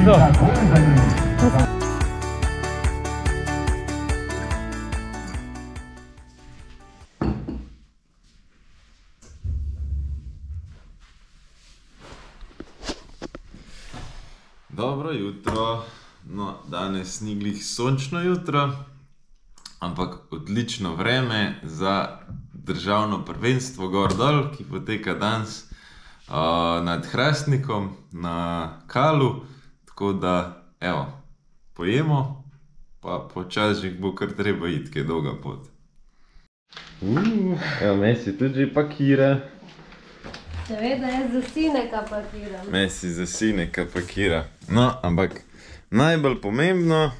Je to. Dobro jutro. No, danes ni glih sončno jutro, ampak odlično vreme za državno prvenstvo gor dol, ki poteka danes uh, nad Hrastnikom na Kalu. Tako da, evo, pojemo, pa počasi bo kar treba iti, ker je dolga pot. Uh, evo, mesi tudi pakira. Seveda jaz za sineka pakiram. Mesi za sineka pakira. No, ampak najbolj pomembno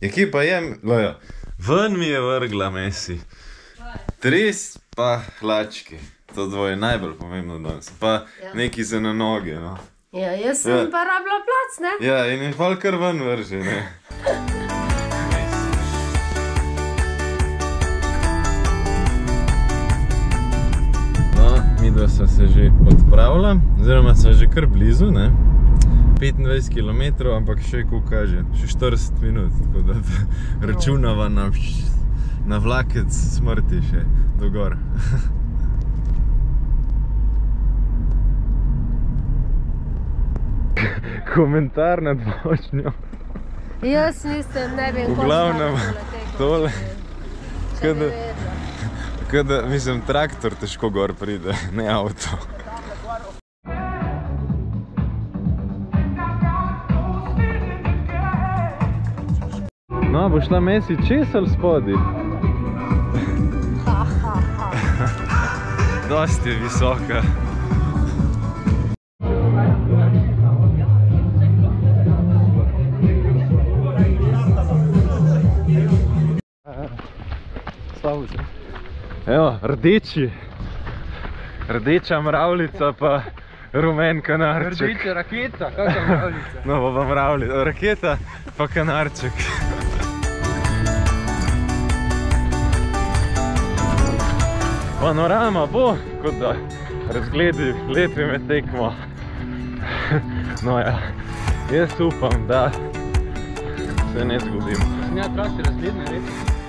je, kje pa je, lojo. Ven mi je vrgla mesi. Tres pa hlačke. To dvoje je najbolj pomembno danes. Pa Ja. neki za na noge. No. Ja, jaz sem Ja. pa rabila plac, ne? Ja, in je pol kar ven vrže, ne. No, mi dva sva se že odpravila, oziroma sva že kar blizu, ne. 25 km, ampak še ko kaže, še 40 minut, tako da računava na, na vlakec smrti še do Komentar nad vožnjo. Jaz nisem, ne vem, V glavnem, tole, kada, kada, mislim, traktor težko gor pride, ne avto. No, bo šla mesi čez ali spodi? Dosti je visoka. Evo, rdeči. Rdeča mravljica pa rumen kanarček. Rdeče raketa, kakšna mravljica. No, bo pa mravljica. Raketa pa kanarček. Panorama bo, kot da razgledi lepi med tekmo. No ja, jaz upam, da se ne zgodimo. Ne, trasi razgledne reči.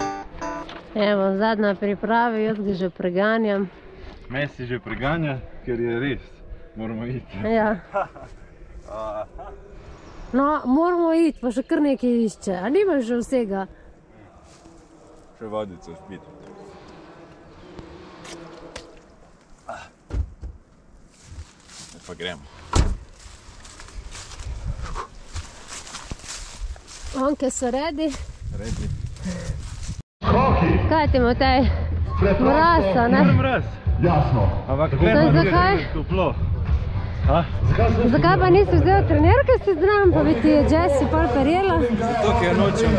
Evo, zadnja priprava, jaz ga že preganjam. Messi že preganja, ker je res, moramo iti. Ja. No, moramo iti, pa še kar nekaj išče. A nimaš že vsega? Še vodico spiti. Pa gremo. Onke so redi. Redi. Kaj ti Matej? Mrasa, ne? Mraz. Jasno. Ampak Zdaj, zakaj? Toplo. Zakaj pa nisi vzel trenerke si zdrav, pa bi ti je Jessi pol perjela? Zato, ker nočem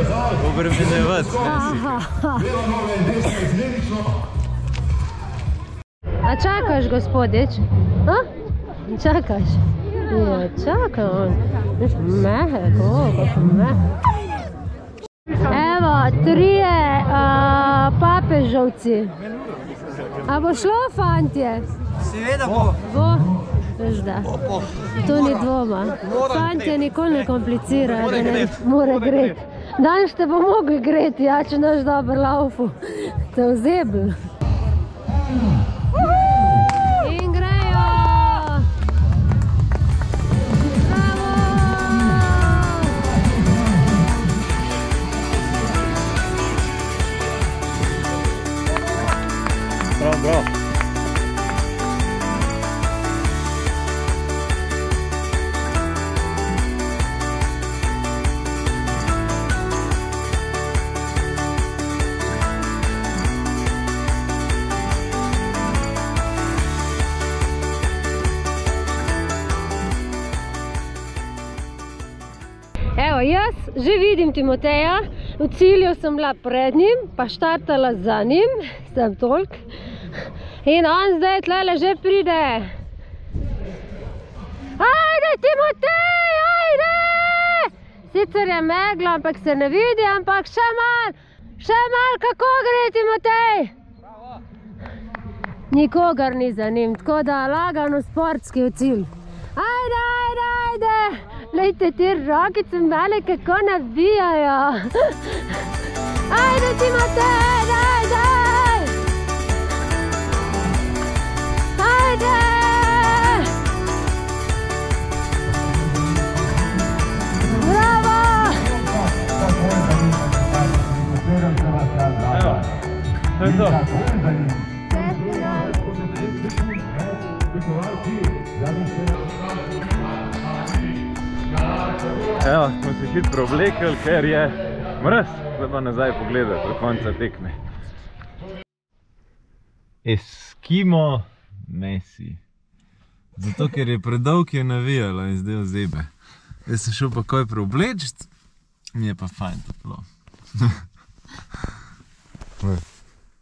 obremenjevati. Aha. A čakaš, gospodič? A? Čakaš? Ja, čaka on. Viš, Mehek, o, kako mehek. Evo, trije uh, papežovci. A bo šlo, fantje? Seveda bo. Bo? Veš da. To ni dvoma. Fantje nikoli ne komplicirajo. da ne- Mora greti. Danes te bo mogel greti, ja, če naš dober laufu. Te vzebl. Že vidim Timoteja, v cilju sem bila pred njim, pa štartala za njim, sem tolk. In on zdaj tlele že pride. Ajde, Timotej, ajde! Sicer je megla, ampak se ne vidi, ampak še mal, še mal, kako gre Timotej? Nikogar ni za njim, tako da lagano sportski v cilj. Ajde, ajde, ajde, lej vidite, te rokice male, kako navijajo. Ajde, Timote, daj, Evo, smo se hitro oblekli, ker je mraz, zdaj pa nazaj pogledati do konca tekme. Eskimo Messi. Zato, ker je predolg je navijala in zdaj zebe. Jaz sem šel pa kaj preobleči, mi je pa fajn toplo.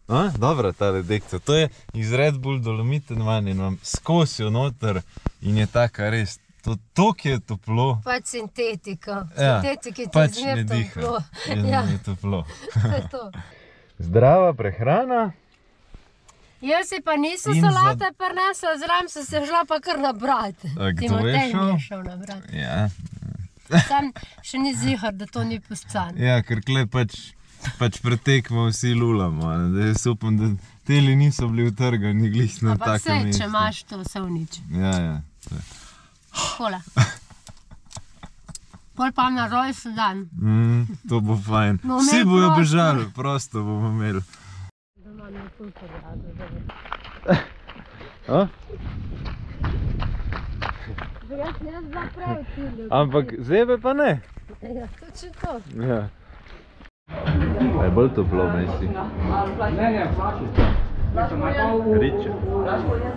A, dobra ta redekcija. To je iz Red Bull dolomite in vam skosijo noter in je taka res. To tok je toplo. Pač sintetika. Ja, Sintetiki ti pač ne diha. toplo. In Ja, je toplo. to je to. Zdrava prehrana. Jaz si pa nisem In za- solate prinesla, zraven sem se šla pa kar nabrati. Kdo je šel? je šel nabrati. Ja, Sam še ni zihar, da to ni poscan. ja ker kle pač, pač pretekmo vsi lulamo. jaz upam, da teli niso bili utrgani glih na takem mestu. če imaš to, vse uniči. Ja, ja. Kola. Pol pa na rojsten dan. Mm, to bo fajn. Bomo Vsi bojo prosto. bežali, prosto bomo imeli. A? Jaz ne znam prav cilju. Ampak zebe pa ne. Ja, točno to. Ja. Je bolj toplo, Messi. Riče. Kavica.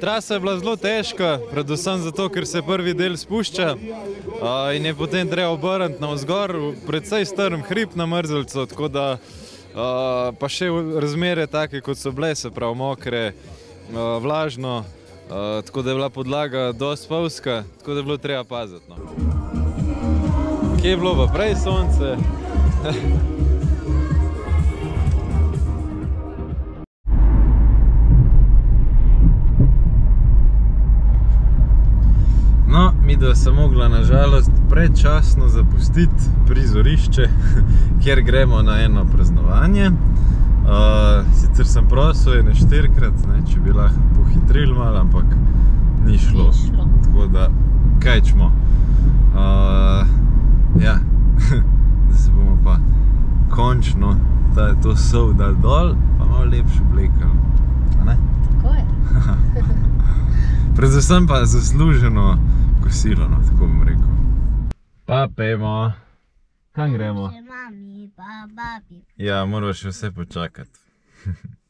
Trasa je bila zelo težka, predvsem zato, ker se prvi del spušča in je potem treba obrniti navzgor, v precej strm hrib na mrzelcu, tako da pa še razmere take, kot so bile, se pravi mokre, vlažno, tako da je bila podlaga dosti spolska, tako da je bilo treba paziti. No. Kje je bilo pa prej sonce? da sem mogla nažalost predčasno zapustiti prizorišče, kjer gremo na eno praznovanje. Uh, sicer sem prosil ene štirikrat, ne, če bi lahko pohitrili malo, ampak ni šlo. Ni šlo. Tako da, kaj čmo. Uh, ja, da se bomo pa končno ta, to sol dal dol, pa malo lepše oblekali. ne? Tako je. Predvsem pa zasluženo kosilo, no, tako bom rekel. Pa pejmo, kam gremo? Mami, pa babi. Ja, moraš še vse počakati.